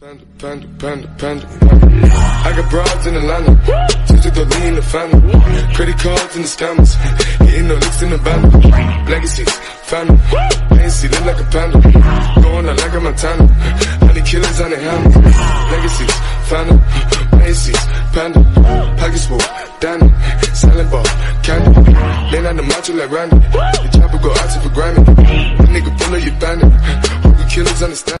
Panda, panda, panda, panda. I got broads in Atlanta, just to the lean, in the family. Credit cards and the scammers, hitting the licks in the band. Legacies, family, fancy, look like a panda. Going out like a Montana, honey killers on the hammer. Legacies, family, Macy's, panda, pockets full, Danny, silent ball, candy. Laying on the macho like Randy, the chopper go out to for Grammy. The nigga pull up your bandit, hungry killers understand.